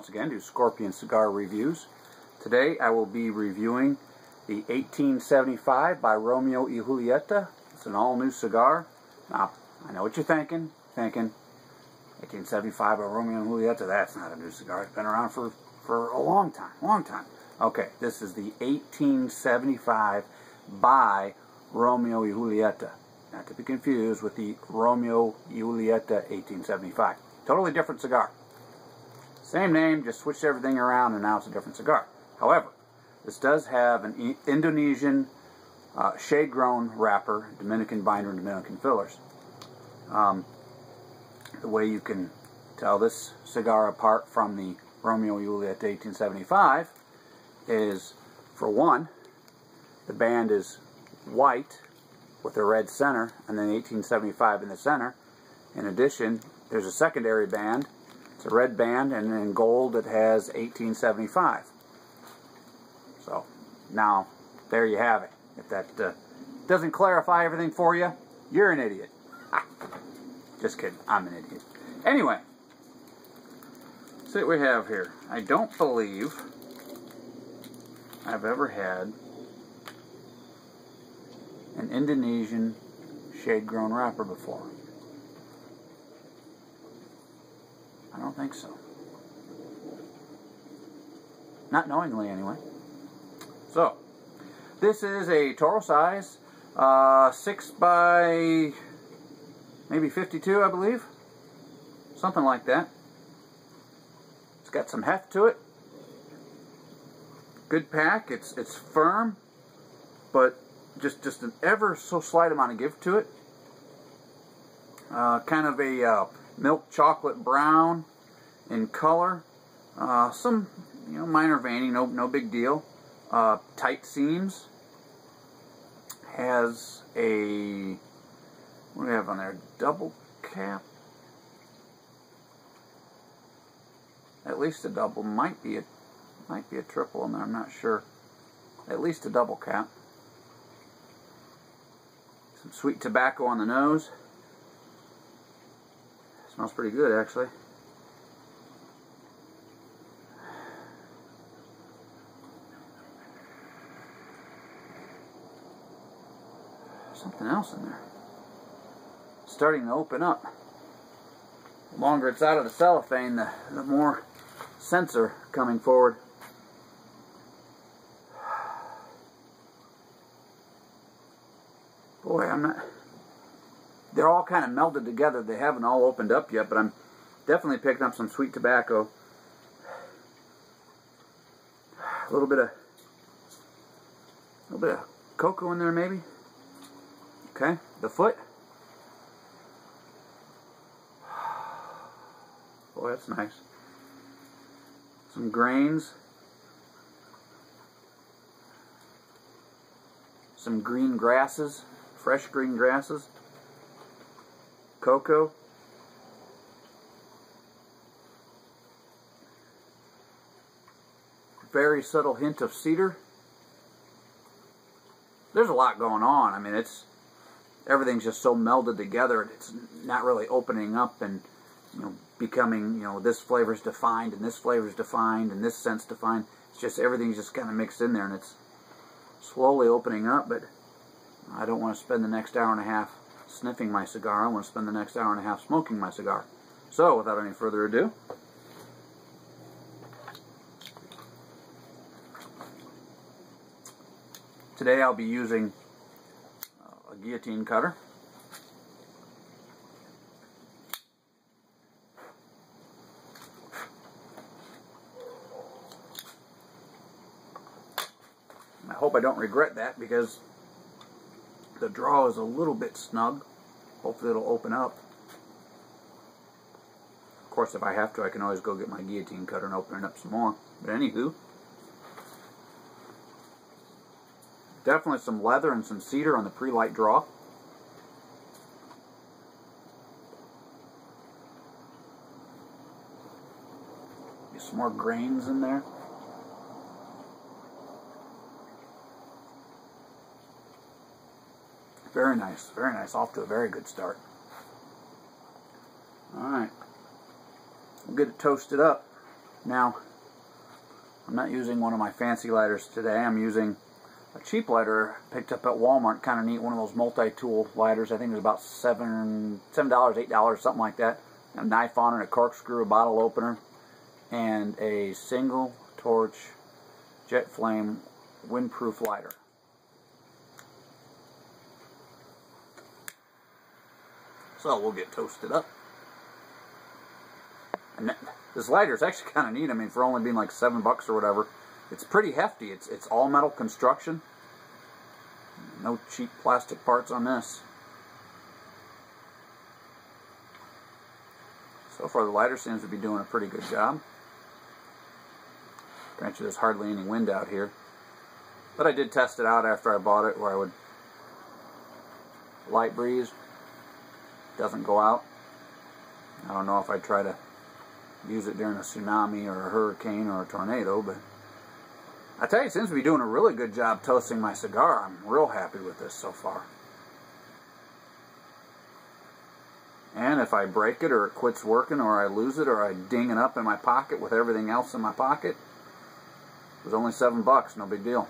once again to Scorpion Cigar Reviews. Today I will be reviewing the 1875 by Romeo y Julieta. It's an all-new cigar. Now, I know what you're thinking, thinking, 1875 by Romeo and Julieta, that's not a new cigar. It's been around for, for a long time, long time. Okay, this is the 1875 by Romeo y Julieta. Not to be confused with the Romeo y Julieta 1875. Totally different cigar. Same name, just switched everything around and now it's a different cigar. However, this does have an Indonesian uh, shade-grown wrapper, Dominican binder, and Dominican fillers. Um, the way you can tell this cigar apart from the Romeo y Julieta 1875 is, for one, the band is white with a red center and then 1875 in the center. In addition, there's a secondary band. It's a red band and in gold it has 1875. So now there you have it. If that uh, doesn't clarify everything for you, you're an idiot. Just kidding. I'm an idiot. Anyway, see what we have here. I don't believe I've ever had an Indonesian shade-grown wrapper before. I don't think so. Not knowingly, anyway. So, this is a Toro size, uh, 6 by maybe 52, I believe. Something like that. It's got some heft to it. Good pack. It's it's firm, but just just an ever so slight amount of give to it. Uh, kind of a uh, milk chocolate brown in color. Uh, some you know minor veining, no no big deal. Uh, tight seams. Has a what do we have on there? Double cap. At least a double. Might be a might be a triple in there. I'm not sure. At least a double cap. Some sweet tobacco on the nose. Smells pretty good, actually. Something else in there. Starting to open up. The longer it's out of the cellophane, the, the more scents are coming forward. Boy, I'm not... They're all kind of melded together. They haven't all opened up yet, but I'm definitely picking up some sweet tobacco. A little bit of... A little bit of cocoa in there, maybe. Okay, the foot. Boy, that's nice. Some grains. Some green grasses fresh green grasses, cocoa, very subtle hint of cedar. There's a lot going on. I mean, it's everything's just so melded together. It's not really opening up and you know becoming you know this flavor's defined and this flavor's defined and this scent's defined. It's just everything's just kind of mixed in there and it's slowly opening up, but I don't want to spend the next hour and a half sniffing my cigar. I want to spend the next hour and a half smoking my cigar. So, without any further ado, today I'll be using guillotine cutter. I hope I don't regret that because the draw is a little bit snug. Hopefully it'll open up. Of course, if I have to, I can always go get my guillotine cutter and open it up some more. But anywho, definitely some leather and some cedar on the pre-light draw. some more grains in there. Very nice, very nice. Off to a very good start. Alright. We'll get it toasted up. Now, I'm not using one of my fancy lighters today. I'm using a cheap lighter picked up at Walmart. Kind of neat, one of those multi-tool lighters. I think it was about seven, seven dollars, eight dollars, something like that. A knife on it, a corkscrew, a bottle opener, and a single torch jet flame windproof lighter. So we'll get toasted up. And this lighter is actually kind of neat. I mean, for only being like seven bucks or whatever, it's pretty hefty. It's it's all metal construction. No cheap plastic parts on this. So far, the lighter seems to be doing a pretty good job. Granted, there's hardly any wind out here. But I did test it out after I bought it, where I would light breeze doesn't go out. I don't know if I'd try to use it during a tsunami or a hurricane or a tornado, but I tell you, it seems to be doing a really good job toasting my cigar. I'm real happy with this so far. And if I break it or it quits working or I lose it or I ding it up in my pocket with everything else in my pocket, it was only seven bucks, no big deal.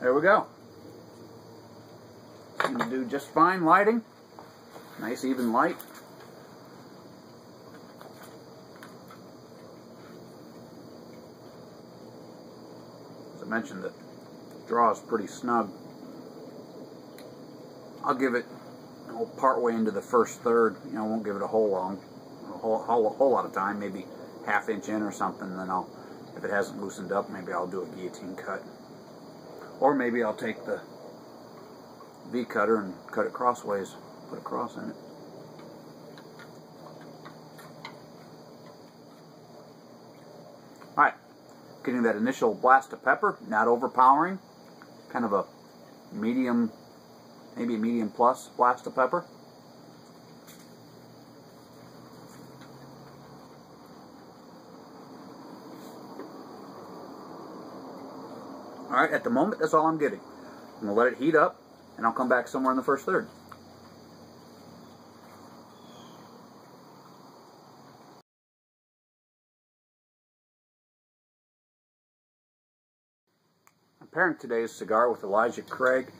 There we go. Seem to do just fine lighting. Nice even light. As I mentioned, the draw is pretty snug. I'll give it part way into the first third. You know, I won't give it a whole long, a whole, whole, whole lot of time, maybe half inch in or something. Then I'll, if it hasn't loosened up, maybe I'll do a guillotine cut. Or maybe I'll take the V cutter and cut it crossways, put a cross in it. Alright, getting that initial blast of pepper, not overpowering, kind of a medium, maybe a medium plus blast of pepper. Alright, at the moment, that's all I'm getting. I'm going to let it heat up, and I'll come back somewhere in the first third. I'm pairing today's cigar with Elijah Craig,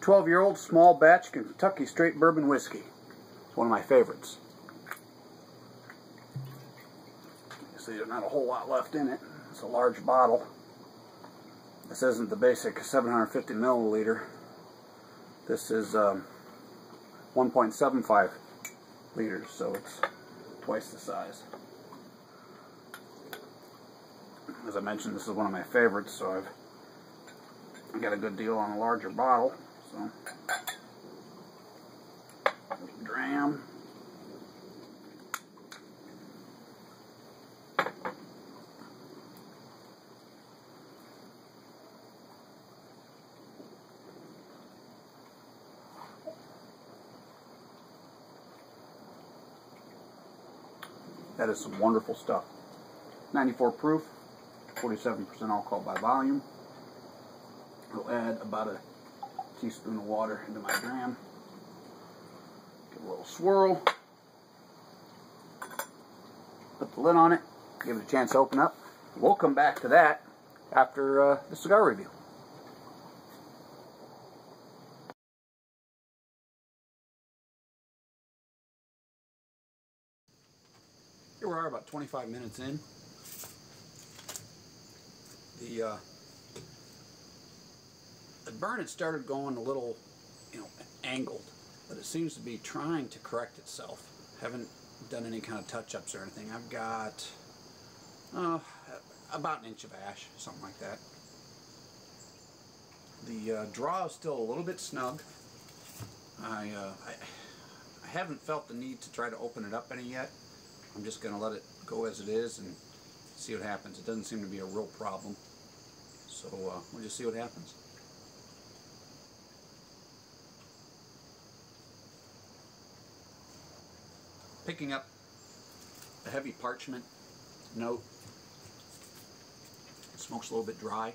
12-year-old small batch Kentucky straight bourbon whiskey. It's one of my favorites. You see, there's not a whole lot left in it. It's a large bottle. This isn't the basic 750 milliliter. This is um, 1.75 liters, so it's twice the size. As I mentioned, this is one of my favorites, so I've got a good deal on a larger bottle. So, dram. That is some wonderful stuff. 94 proof, 47% alcohol by volume. I'll add about a teaspoon of water into my dram. Give a little swirl. Put the lid on it. Give it a chance to open up. We'll come back to that after uh, the cigar review. Here we are about 25 minutes in. The, uh, the burn had started going a little, you know, angled, but it seems to be trying to correct itself. Haven't done any kind of touch-ups or anything. I've got uh, about an inch of ash, something like that. The uh, draw is still a little bit snug. I, uh, I, I haven't felt the need to try to open it up any yet. I'm just going to let it go as it is and see what happens. It doesn't seem to be a real problem. So uh, we'll just see what happens. picking up a heavy parchment note. Smoke's a little bit dry.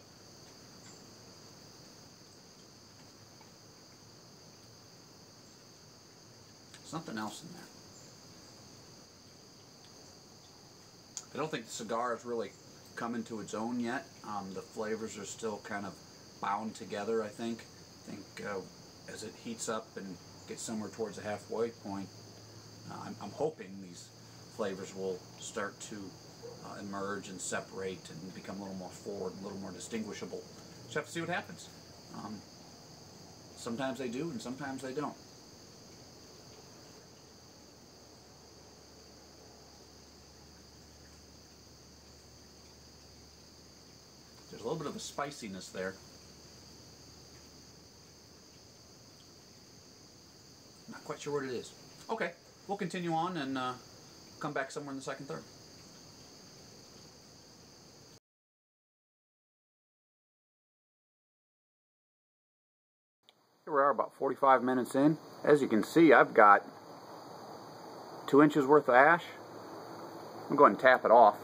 Something else in there. I don't think the cigar has really come into its own yet. Um, the flavors are still kind of bound together, I think. I think uh, as it heats up and gets somewhere towards the halfway point, uh, I'm, I'm, hoping these flavors will start to uh, emerge and separate and become a little more forward, a little more distinguishable. Just have to see what happens. Um, sometimes they do and sometimes they don't. A little bit of a spiciness there. Not quite sure what it is. Okay, we'll continue on and uh, come back somewhere in the second third. Here we are about 45 minutes in. As you can see, I've got two inches worth of ash. I'm going to tap it off.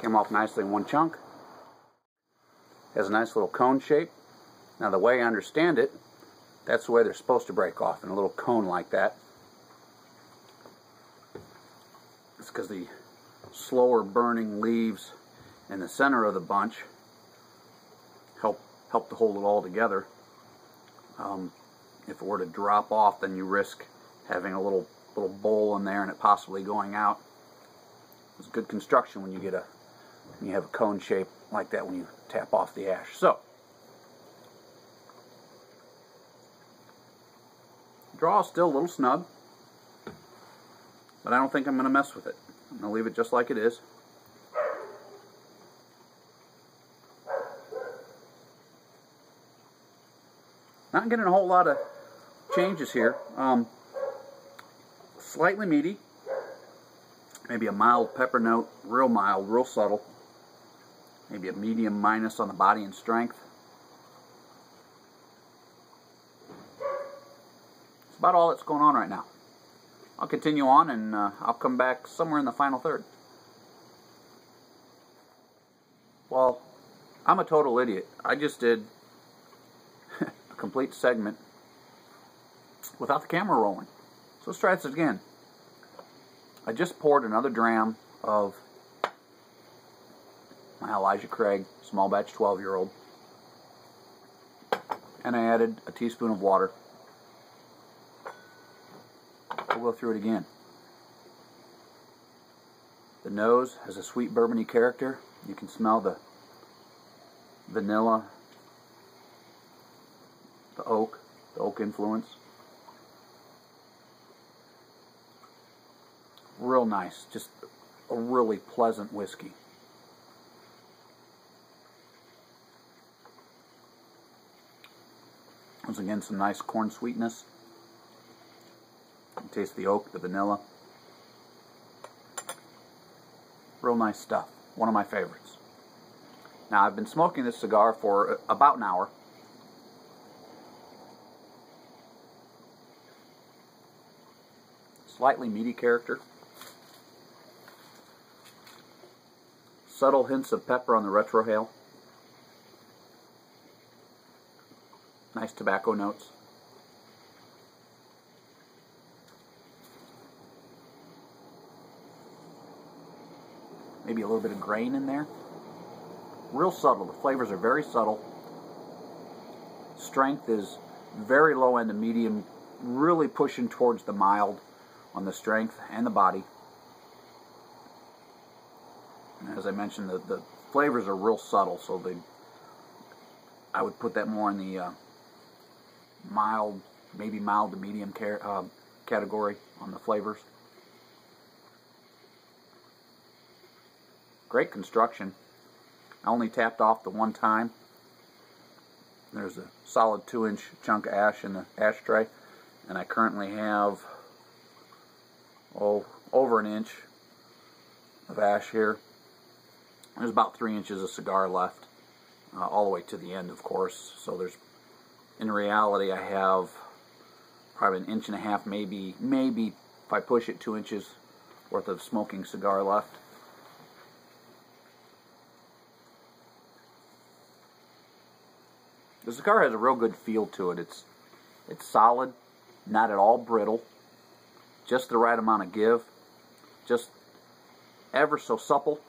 Came off nicely in one chunk. Has a nice little cone shape. Now the way I understand it, that's the way they're supposed to break off, in a little cone like that. It's because the slower burning leaves in the center of the bunch help help to hold it all together. Um, if it were to drop off, then you risk having a little little bowl in there and it possibly going out. It's good construction when you get a you have a cone shape like that when you tap off the ash. So draw is still a little snub, but I don't think I'm going to mess with it. I'm going to leave it just like it is. Not getting a whole lot of changes here. Um, slightly meaty. Maybe a mild pepper note, real mild, real subtle. Maybe a medium minus on the body and strength. It's about all that's going on right now. I'll continue on and uh, I'll come back somewhere in the final third. Well, I'm a total idiot. I just did a complete segment without the camera rolling. So let's try this again. I just poured another dram of Elijah Craig small batch 12 year old and I added a teaspoon of water. We'll go through it again. The nose has a sweet bourbony character. You can smell the vanilla the oak, the oak influence. Real nice, just a really pleasant whiskey. Once again, some nice corn sweetness. You taste the oak, the vanilla. Real nice stuff. One of my favorites. Now, I've been smoking this cigar for about an hour. slightly meaty character. Subtle hints of pepper on the retrohale. Nice tobacco notes. Maybe a little bit of grain in there. Real subtle. The flavors are very subtle. Strength is very low end to medium, really pushing towards the mild on the strength and the body. And as I mentioned, the, the flavors are real subtle, so they I would put that more in the uh, mild, maybe mild to medium uh, category on the flavors. Great construction. I only tapped off the one time. There's a solid two inch chunk of ash in the ashtray and I currently have oh, over an inch of ash here. There's about three inches of cigar left, uh, all the way to the end, of course. So there's, in reality, I have probably an inch and a half, maybe, maybe if I push it two inches worth of smoking cigar left. The cigar has a real good feel to it. It's it's solid, not at all brittle, just the right amount of give, just ever so supple.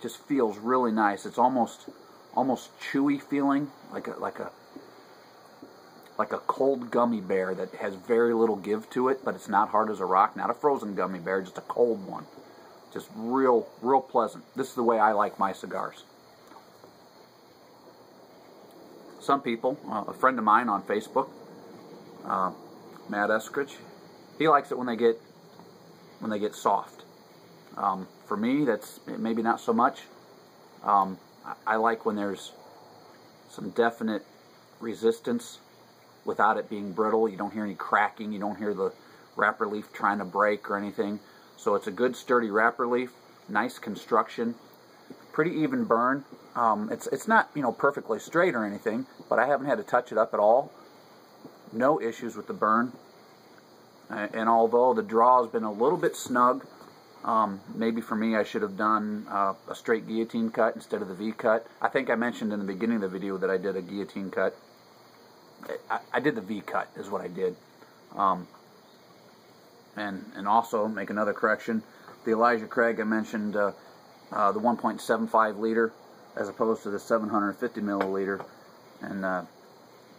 Just feels really nice. It's almost almost chewy feeling, like a like a like a cold gummy bear that has very little give to it, but it's not hard as a rock. Not a frozen gummy bear, just a cold one. Just real, real pleasant. This is the way I like my cigars. Some people, uh, a friend of mine on Facebook, uh, Matt Eskridge, he likes it when they get when they get soft. Um, for me, that's maybe not so much. Um, I, like when there's some definite resistance without it being brittle. You don't hear any cracking. You don't hear the wrapper leaf trying to break or anything. So it's a good sturdy wrapper leaf, nice construction, pretty even burn. Um, it's it's not you know perfectly straight or anything, but I haven't had to touch it up at all. No issues with the burn. And although the draw has been a little bit snug, um, maybe for me I should have done uh, a straight guillotine cut instead of the V cut. I think I mentioned in the beginning of the video that I did a guillotine cut. I, I did the V cut is what I did. Um, and, and also make another correction. The Elijah Craig I mentioned uh, uh, the 1.75 liter as opposed to the 750 milliliter, and uh,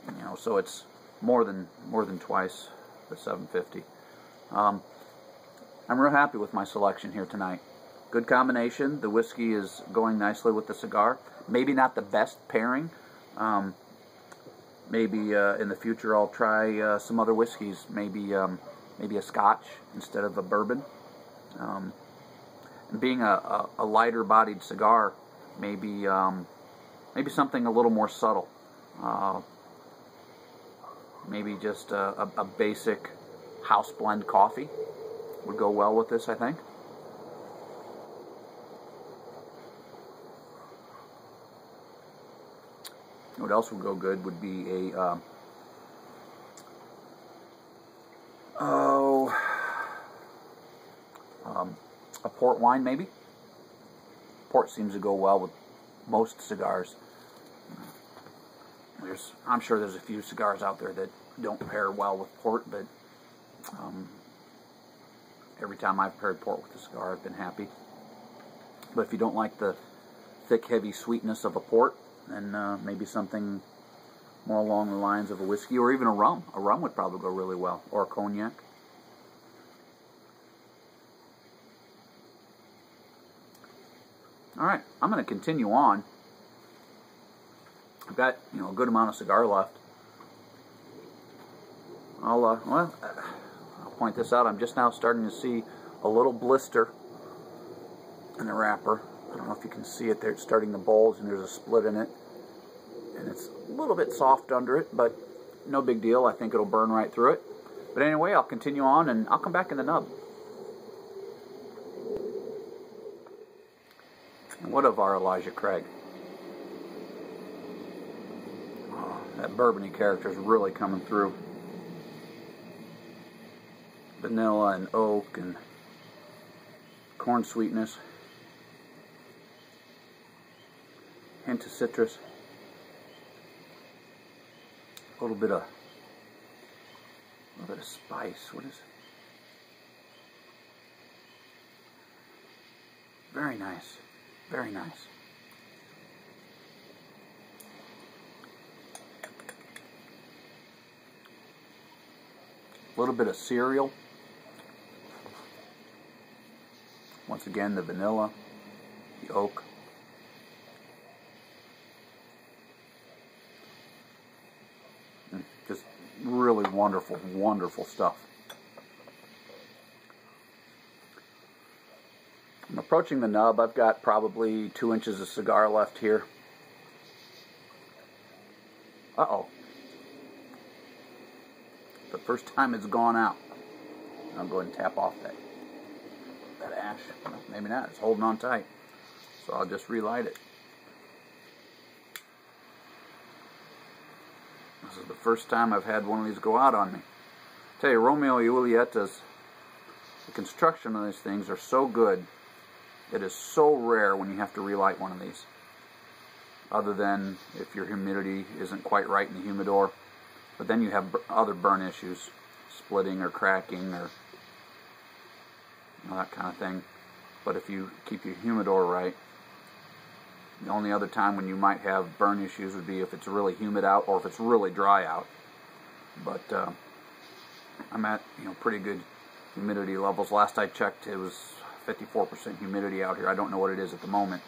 you know so it's more than more than twice the 750. Um, I'm real happy with my selection here tonight. Good combination. The whiskey is going nicely with the cigar. Maybe not the best pairing. Um, maybe uh, in the future I'll try uh, some other whiskeys. Maybe um, maybe a Scotch instead of a bourbon. Um, being a, a, a lighter-bodied cigar, maybe um, maybe something a little more subtle. Uh, maybe just a, a, a basic house blend coffee would go well with this, I think. What else would go good would be a um, oh um, a port wine maybe. Port seems to go well with most cigars. There's, I'm sure there's a few cigars out there that don't pair well with port, but um, every time I've paired port with a cigar, I've been happy. But if you don't like the thick, heavy sweetness of a port, then uh, maybe something more along the lines of a whiskey or even a rum. A rum would probably go really well, or a cognac. All right, I'm going to continue on. I've got you know a good amount of cigar left. I'll uh, well, point this out. I'm just now starting to see a little blister in the wrapper. I don't know if you can see it there. It's starting to bulge, and there's a split in it, and it's a little bit soft under it, but no big deal. I think it'll burn right through it. But anyway, I'll continue on, and I'll come back in the nub. And what of our Elijah Craig? Oh, that bourbony character is really coming through. Vanilla and oak and corn sweetness. Hint of citrus. A little bit of a little bit of spice. What is it? Very nice. Very nice. A little bit of cereal. Once again, the vanilla, the oak. Mm, just really wonderful, wonderful stuff. I'm approaching the nub. I've got probably two inches of cigar left here. Uh-oh. The first time it's gone out. I'll go ahead and tap off that, that ash. Maybe not. It's holding on tight. So I'll just relight it. This is the first time I've had one of these go out on me. I tell you, Romeo Julieta's, the construction of these things are so good. It is so rare when you have to relight one of these. Other than if your humidity isn't quite right in the humidor. But then you have other burn issues, splitting or cracking or that kind of thing. But if you keep your humidor right, the only other time when you might have burn issues would be if it's really humid out or if it's really dry out. But uh, I'm at you know pretty good humidity levels. Last I checked, it was 54% humidity out here. I don't know what it is at the moment.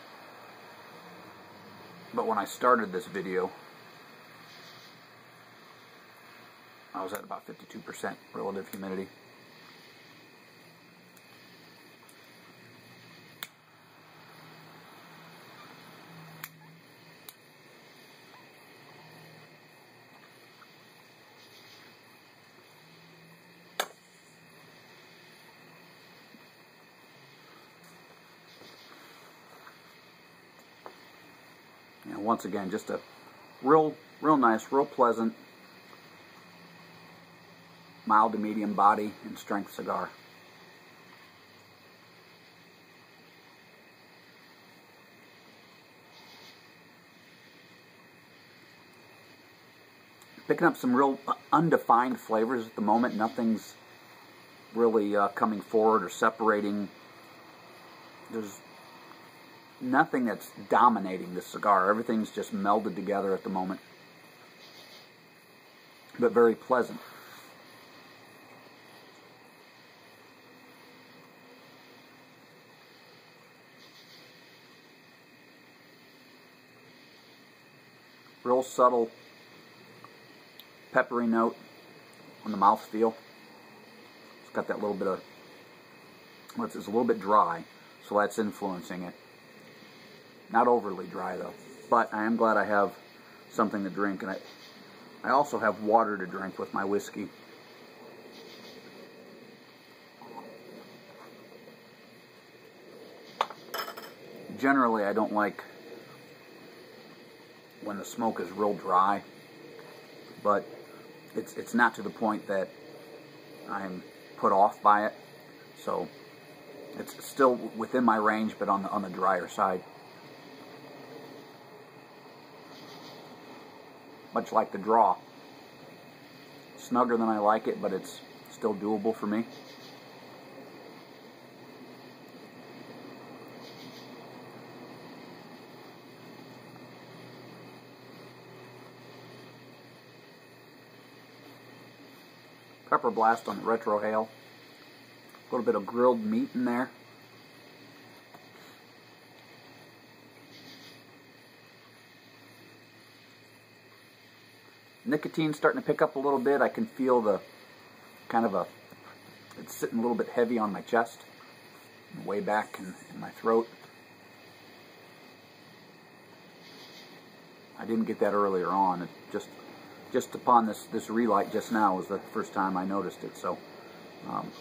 But when I started this video, I was at about 52% relative humidity. Once again, just a real, real nice, real pleasant, mild to medium body and strength cigar. Picking up some real undefined flavors at the moment. Nothing's really uh, coming forward or separating. There's nothing that's dominating the cigar. Everything's just melded together at the moment. But very pleasant. Real subtle peppery note on the mouthfeel. It's got that little bit of, well, it's, it's a little bit dry, so that's influencing it. Not overly dry though. But I am glad I have something to drink. And I, I also have water to drink with my whiskey. Generally, I don't like when the smoke is real dry. But it's, it's not to the point that I'm put off by it. So it's still within my range, but on the, on the drier side. Much like the draw. Snugger than I like it, but it's still doable for me. Pepper blast on the retrohale. A little bit of grilled meat in there. Nicotine starting to pick up a little bit. I can feel the kind of a, it's sitting a little bit heavy on my chest, way back in, in my throat. I didn't get that earlier on. It just just upon this this relight just now was the first time I noticed it. So um,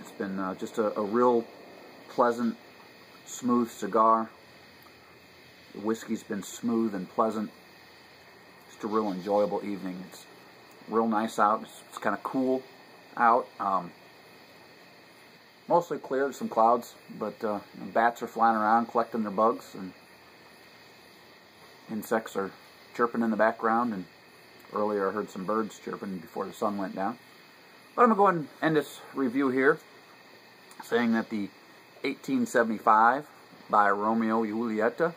it's been uh, just a, a, real pleasant, smooth cigar. The whiskey's been smooth and pleasant a real enjoyable evening. It's real nice out. It's, it's kind of cool out. Um, mostly clear. Some clouds, but uh, bats are flying around collecting their bugs, and insects are chirping in the background. And earlier I heard some birds chirping before the sun went down. But I'm going to go and end this review here, saying that the 1875 by Romeo Julieta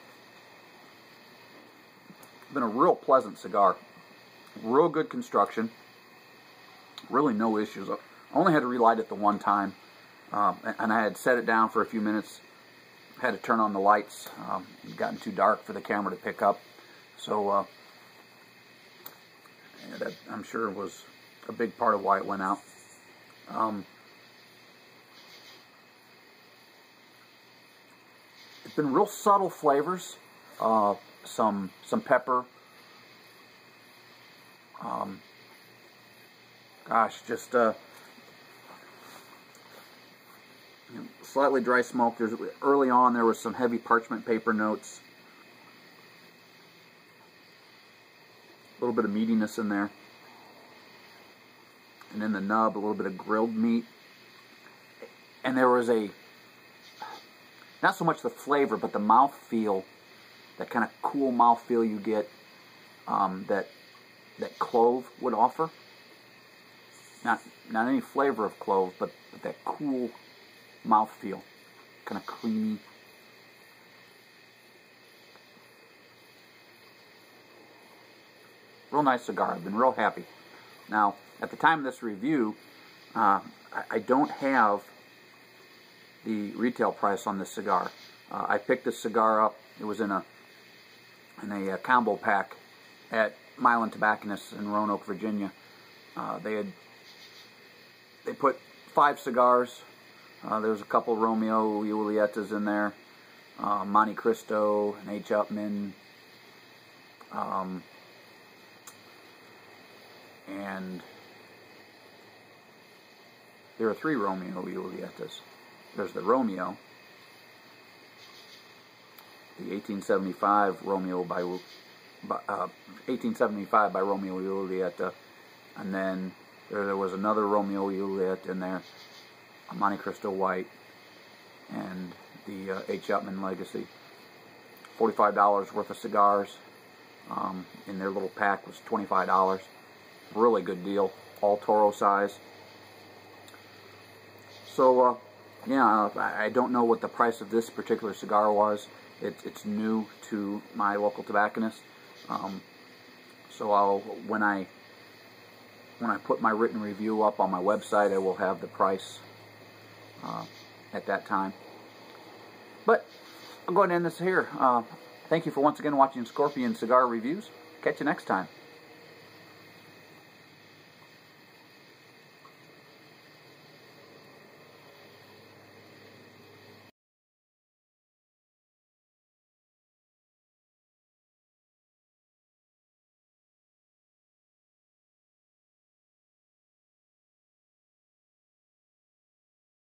been a real pleasant cigar. Real good construction. Really no issues. I only had to relight it the one time. Um, and I had set it down for a few minutes. Had to turn on the lights. Um, it gotten too dark for the camera to pick up. So uh, yeah, that I'm sure was a big part of why it went out. Um, it's been real subtle flavors. Uh, some some pepper. Um, gosh, just uh, you know, slightly dry smoke. There's early on there was some heavy parchment paper notes. A little bit of meatiness in there. And in the nub, a little bit of grilled meat. And there was a, not so much the flavor, but the mouth feel, that kind of cool mouth feel you get um, that that clove would offer. Not not any flavor of clove, but, but that cool mouth feel, kind of creamy. Real nice cigar. I've been real happy. Now, at the time of this review, uh, I, I, don't have the retail price on this cigar. Uh, I picked this cigar up. It was in a in a, uh, combo pack at Milan Tobacconists in Roanoke, Virginia. Uh, they had they put five cigars. Uh, there was a couple Romeo Julietas in there, uh, Montecristo, an H. Upmann, um, and there are three Romeo Julietas. There's the Romeo, the 1875 Romeo by uh, 1875 by Romeo Julieta, and then there, there was another Romeo Juliet in there, Montecristo White, and the uh, H. Upmann Legacy. $45 worth of cigars um, in their little pack was $25. Really good deal, all Toro size. So, uh, yeah, I don't know what the price of this particular cigar was. It, it's new to my local tobacconist. Um, so I'll when I when I put my written review up on my website, I will have the price uh, at that time. But I'm going to end this here. Uh, thank you for once again watching Scorpion Cigar Reviews. Catch you next time.